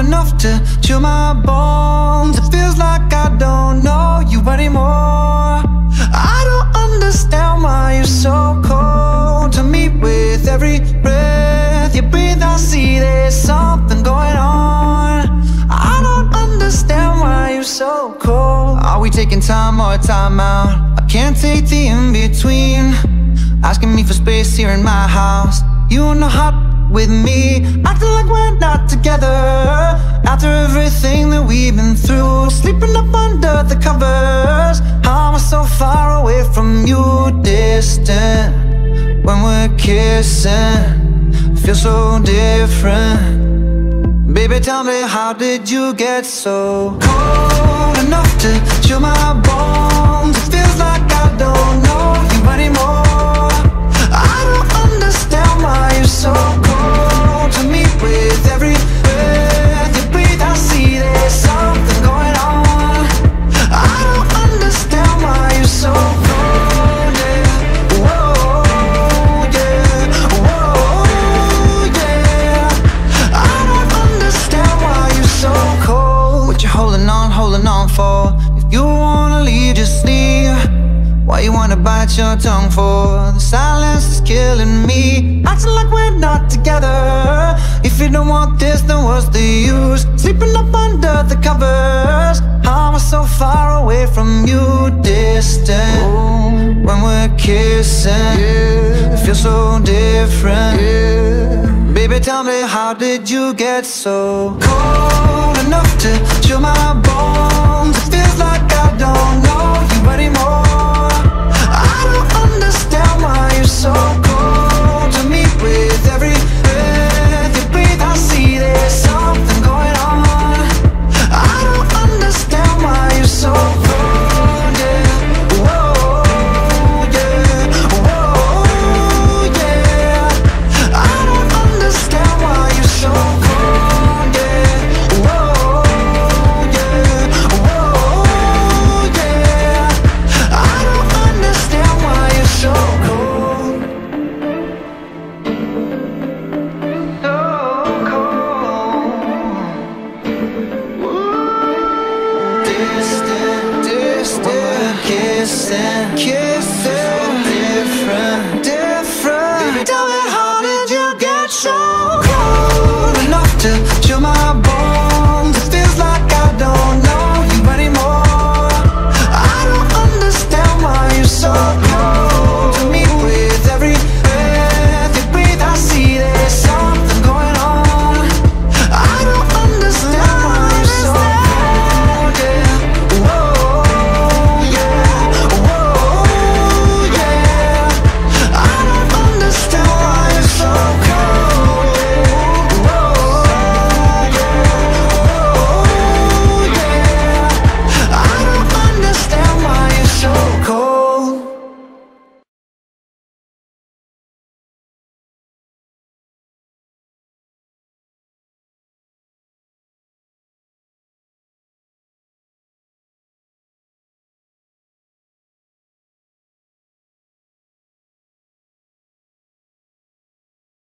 enough to chill my bones. It feels like I don't know you anymore. I don't understand why you're so cold. To me with every breath you breathe I see there's something going on. I don't understand why you're so cold. Are we taking time or time out? I can't take the in-between. Asking me for space here in my house. You know hot with me. Acting like we're not together After everything that we've been through. Sleeping up under the covers. How am I so far away from you? Distant When we're kissing. Feel so different. Baby, tell me, how did you get so cold enough to chill my bones? It feels like I don't know you anymore Why you wanna bite your tongue for? The silence is killing me. Acting like we're not together. If you don't want this, then what's the use? Sleeping up under the covers. How am I so far away from you? Distant. When we're kissing. It feels so different. Baby, tell me, how did you get so cold enough to chill my bones? It feels like I don't know sand.